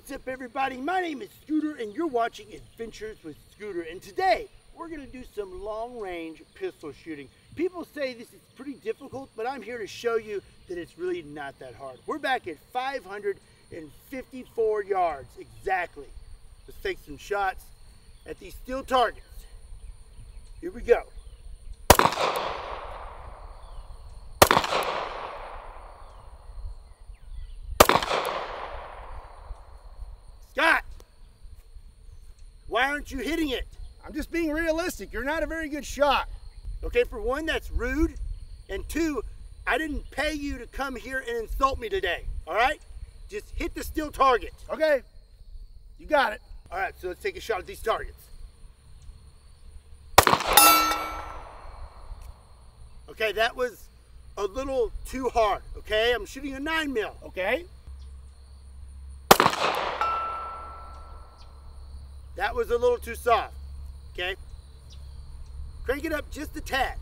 What's up everybody? My name is Scooter and you're watching Adventures with Scooter and today we're going to do some long range pistol shooting. People say this is pretty difficult but I'm here to show you that it's really not that hard. We're back at 554 yards exactly. Let's take some shots at these steel targets. Here we go. Scott, why aren't you hitting it? I'm just being realistic. You're not a very good shot. Okay, for one, that's rude. And two, I didn't pay you to come here and insult me today, all right? Just hit the steel target. Okay, you got it. All right, so let's take a shot at these targets. Okay, that was a little too hard, okay? I'm shooting a nine mil. Okay. That was a little too soft, okay? Crank it up just a tad.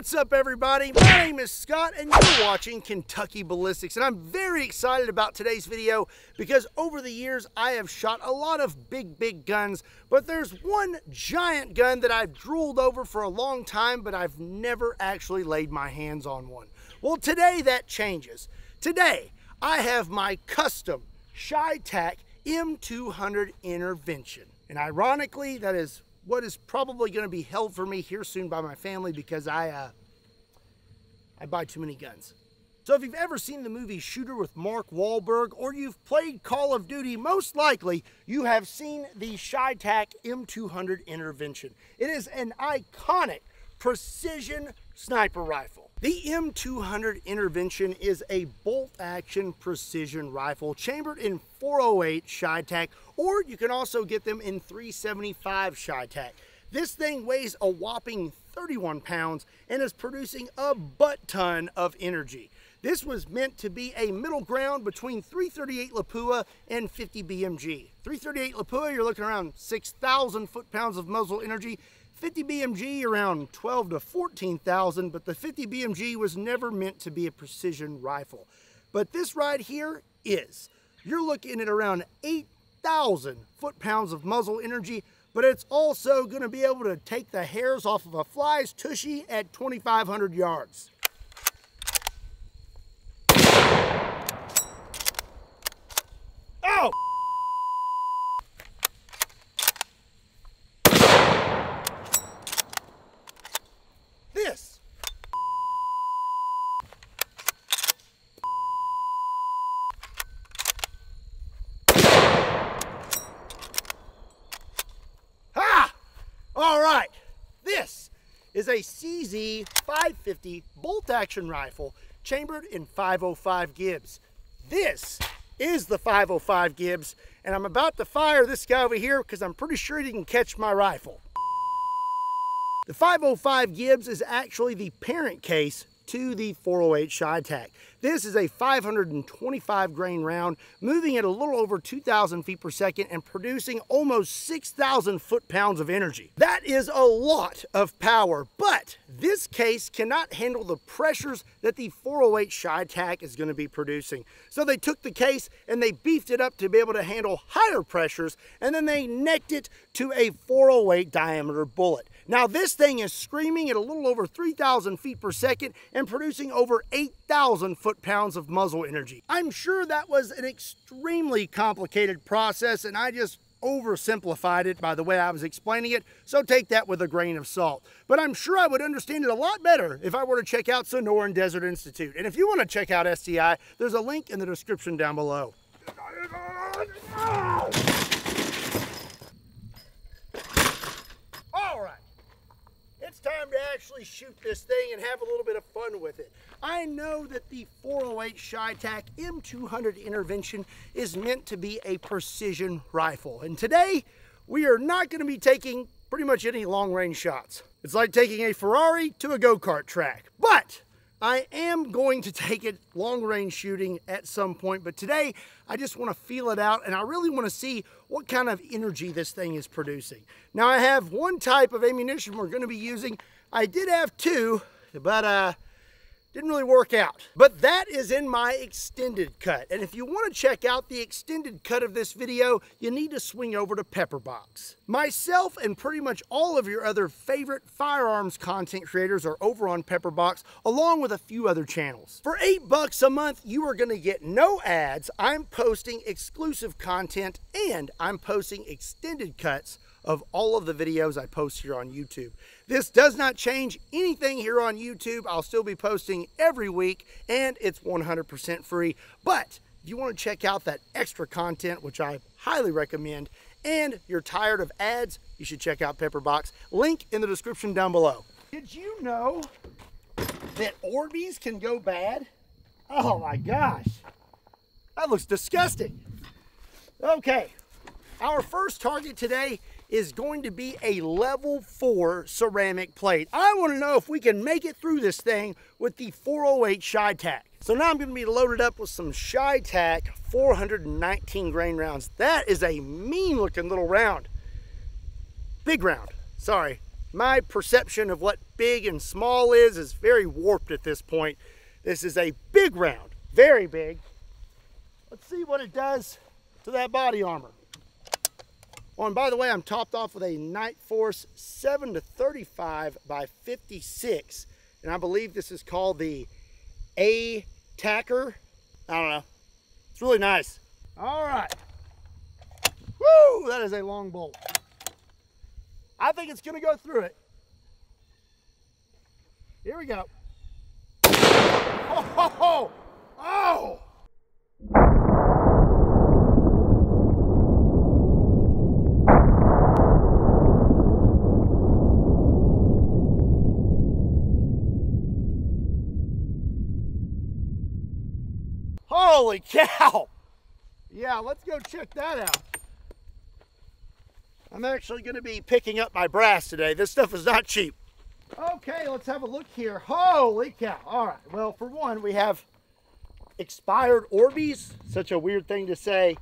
What's up everybody? My name is Scott and you're watching Kentucky Ballistics and I'm very excited about today's video because over the years I have shot a lot of big big guns but there's one giant gun that I've drooled over for a long time but I've never actually laid my hands on one. Well today that changes. Today I have my custom CheyTac M200 intervention and ironically that is what is probably going to be held for me here soon by my family because I uh, I buy too many guns. So if you've ever seen the movie Shooter with Mark Wahlberg or you've played Call of Duty, most likely you have seen the CheyTac M200 Intervention. It is an iconic precision sniper rifle. The M200 Intervention is a bolt-action precision rifle chambered in 408 CheyTac, or you can also get them in 375 CheyTac. This thing weighs a whopping 31 pounds and is producing a butt ton of energy. This was meant to be a middle ground between 338 Lapua and 50 BMG. 338 Lapua, you're looking around 6,000 foot-pounds of muzzle energy. 50 BMG around 12 to 14,000, but the 50 BMG was never meant to be a precision rifle. But this right here is. You're looking at around 8,000 foot-pounds of muzzle energy, but it's also going to be able to take the hairs off of a fly's tushy at 2,500 yards. Oh! This. Ha! All right. This is a CZ 550 bolt action rifle chambered in 505 Gibbs. This is the 505 Gibbs, and I'm about to fire this guy over here because I'm pretty sure he can catch my rifle. The 505 Gibbs is actually the parent case to the 408 CheyTac. This is a 525 grain round, moving at a little over 2,000 feet per second and producing almost 6,000 foot-pounds of energy. That is a lot of power, but this case cannot handle the pressures that the 408 CheyTac is going to be producing. So they took the case and they beefed it up to be able to handle higher pressures, and then they necked it to a 408 diameter bullet. Now this thing is screaming at a little over 3,000 feet per second and producing over 8,000 foot-pounds of muzzle energy. I'm sure that was an extremely complicated process and I just oversimplified it by the way I was explaining it, so take that with a grain of salt. But I'm sure I would understand it a lot better if I were to check out Sonoran Desert Institute. And if you want to check out SDI, there's a link in the description down below. All right time to actually shoot this thing and have a little bit of fun with it. I know that the 408 CheyTac M200 Intervention is meant to be a precision rifle. And today, we are not going to be taking pretty much any long range shots. It's like taking a Ferrari to a go-kart track. But I am going to take it long range shooting at some point, but today I just want to feel it out and I really want to see what kind of energy this thing is producing. Now I have one type of ammunition we're going to be using. I did have two, but uh, didn't really work out. But that is in my extended cut. And if you want to check out the extended cut of this video, you need to swing over to Pepperbox. Myself and pretty much all of your other favorite firearms content creators are over on Pepperbox, along with a few other channels. For eight bucks a month, you are going to get no ads. I'm posting exclusive content and I'm posting extended cuts of all of the videos I post here on YouTube. This does not change anything here on YouTube. I'll still be posting every week and it's 100% free. But if you want to check out that extra content, which I highly recommend, and you're tired of ads, you should check out Pepperbox. Link in the description down below. Did you know that Orbeez can go bad? Oh my gosh. That looks disgusting. Okay, our first target today is going to be a level four ceramic plate. I want to know if we can make it through this thing with the 408 CheyTac. So now I'm going to be loaded up with some CheyTac 419 grain rounds. That is a mean looking little round. Big round, sorry. My perception of what big and small is is very warped at this point. This is a big round, very big. Let's see what it does to that body armor. Oh, and by the way, I'm topped off with a Night Force 7 to 35 by 56. And I believe this is called the A Tacker. I don't know. It's really nice. All right. Woo, that is a long bolt. I think it's gonna go through it. Here we go. Oh, oh, oh. Holy cow! Yeah, let's go check that out. I'm actually going to be picking up my brass today. This stuff is not cheap. Okay, let's have a look here. Holy cow. All right, well, for one, we have expired Orbeez. Such a weird thing to say.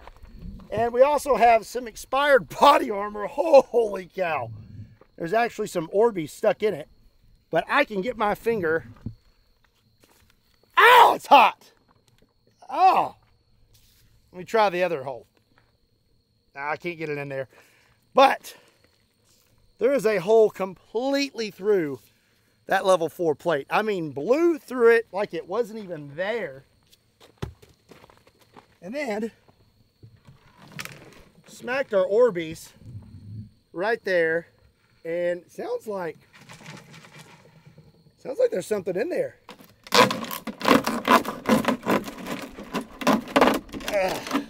And we also have some expired body armor. Holy cow. There's actually some Orbeez stuck in it. But I can get my finger. Ow, it's hot. Oh! Let me try the other hole. I can't get it in there. But there is a hole completely through that level four plate. I mean, blew through it like it wasn't even there. And then smacked our Orbeez right there. And sounds like, sounds like there's something in there.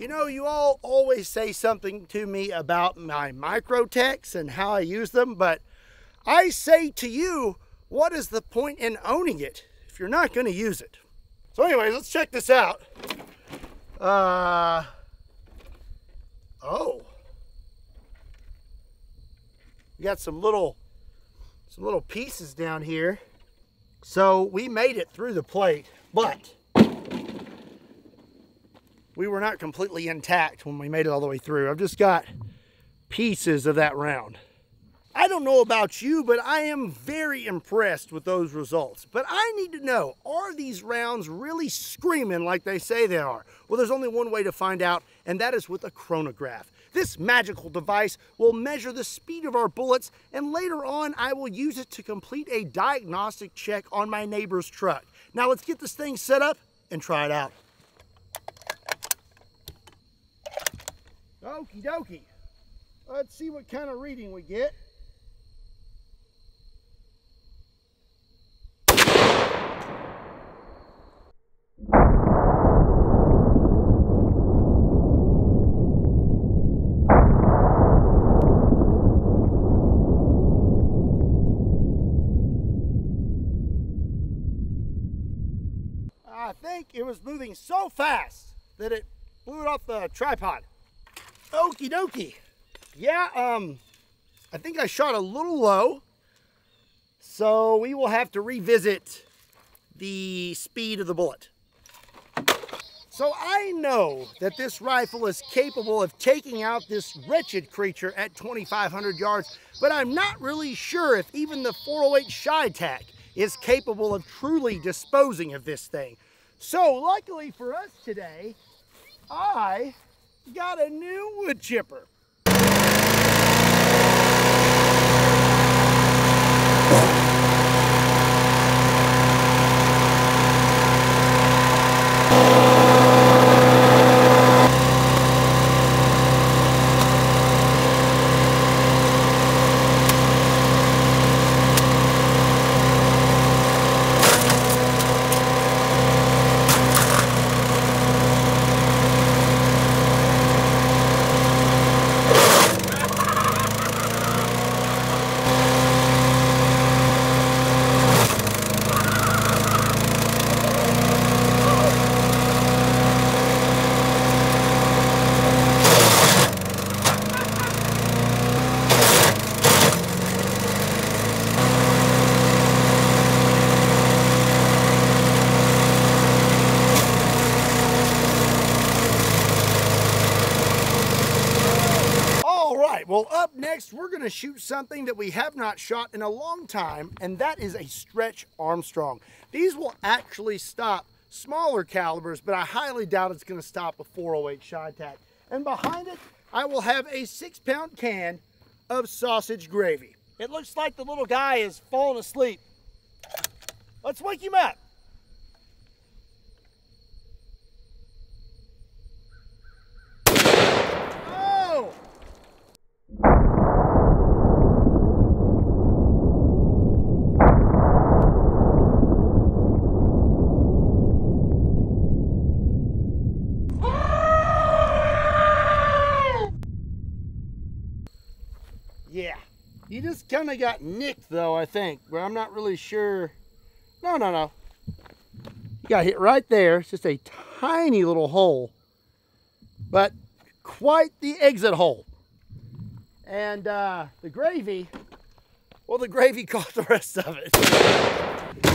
You know, you all always say something to me about my Microtechs and how I use them, but I say to you, what is the point in owning it if you're not going to use it? So anyways, let's check this out. Uh, oh. We got some little, some little pieces down here. So we made it through the plate, but we were not completely intact when we made it all the way through. I've just got pieces of that round. I don't know about you, but I am very impressed with those results. But I need to know, are these rounds really screaming like they say they are? Well, there's only one way to find out, and that is with a chronograph. This magical device will measure the speed of our bullets, and later on, I will use it to complete a diagnostic check on my neighbor's truck. Now let's get this thing set up and try it out. Okie dokie. Let's see what kind of reading we get. I think it was moving so fast that it blew it off the tripod. Okie dokie. Yeah, um, I think I shot a little low. So we will have to revisit the speed of the bullet. So I know that this rifle is capable of taking out this wretched creature at 2,500 yards, but I'm not really sure if even the 408 CheyTac is capable of truly disposing of this thing. So luckily for us today, I got a new wood chipper. Well, up next, we're going to shoot something that we have not shot in a long time, and that is a Stretch Armstrong. These will actually stop smaller calibers, but I highly doubt it's going to stop a 408 CheyTac. And behind it, I will have a six-pound can of sausage gravy. It looks like the little guy is falling asleep. Let's wake him up. Yeah. He just kind of got nicked though, I think. But I'm not really sure. No, no, no. Got hit right there. It's just a tiny little hole. But quite the exit hole. And uh, the gravy, well, the gravy caught the rest of it.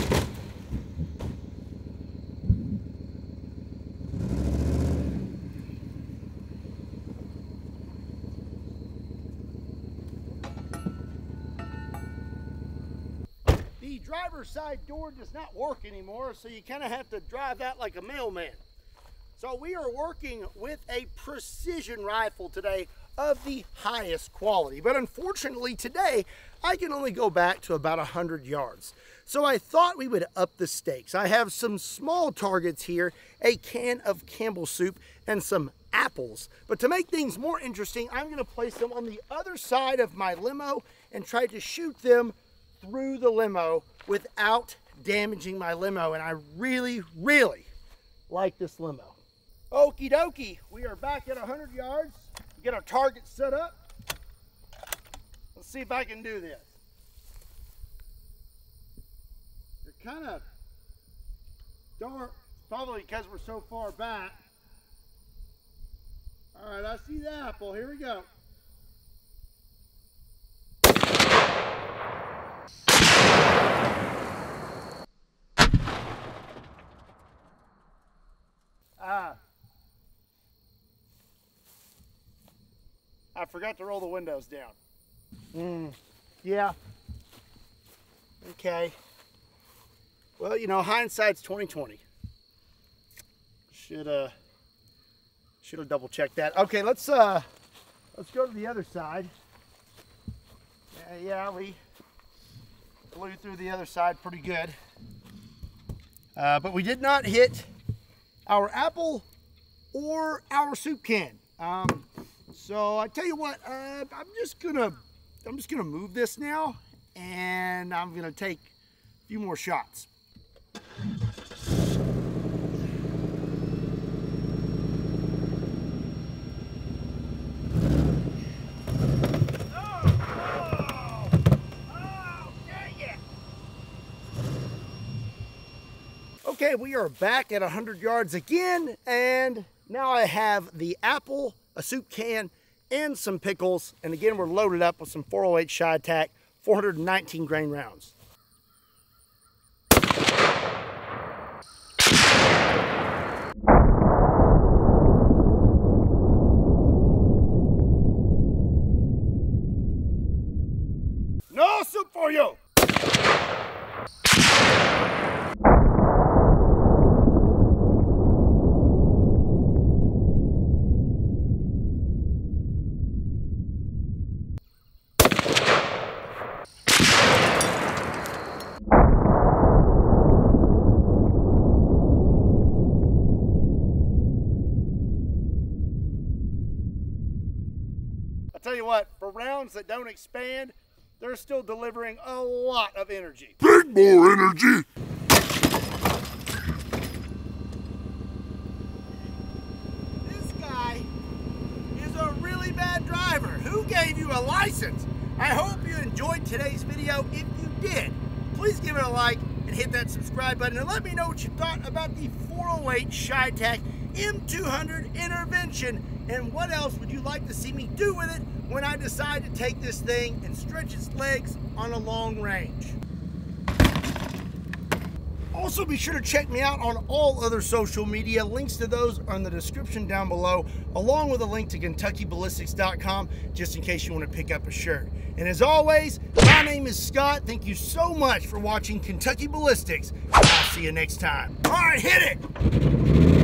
Driver's side door does not work anymore, so you kind of have to drive that like a mailman. So we are working with a precision rifle today of the highest quality. But unfortunately today, I can only go back to about 100 yards. So I thought we would up the stakes. I have some small targets here, a can of Campbell soup, and some apples. But to make things more interesting, I'm gonna place them on the other side of my limo and try to shoot them through the limo without damaging my limo. And I really, really like this limo. Okie dokie, we are back at 100 yards. Get our target set up. Let's see if I can do this. They're kind of dark, probably because we're so far back. All right, I see the apple. Here we go. Ah. I forgot to roll the windows down. Mm, yeah. Okay. Well, you know, hindsight's 2020. Should uh should have double checked that. Okay, let's uh let's go to the other side. Yeah, we blew through the other side pretty good. Uh, but we did not hit our apple or our soup can. Um, so I tell you what, uh, I'm just gonna, I'm just gonna move this now and I'm gonna take a few more shots. Okay, we are back at 100 yards again, and now I have the apple, a soup can, and some pickles. And again, we're loaded up with some 408 CheyTac 419 grain rounds. No soup for you! That don't expand, they're still delivering a lot of energy. Big more energy! This guy is a really bad driver. Who gave you a license? I hope you enjoyed today's video. If you did, please give it a like and hit that subscribe button and let me know what you thought about the 408 CheyTac M200 intervention and what else would you like to see me do with it when I decide to take this thing and stretch its legs on a long range. Also, be sure to check me out on all other social media. Links to those are in the description down below, along with a link to KentuckyBallistics.com, just in case you want to pick up a shirt. And as always, my name is Scott. Thank you so much for watching Kentucky Ballistics. I'll see you next time. All right, hit it!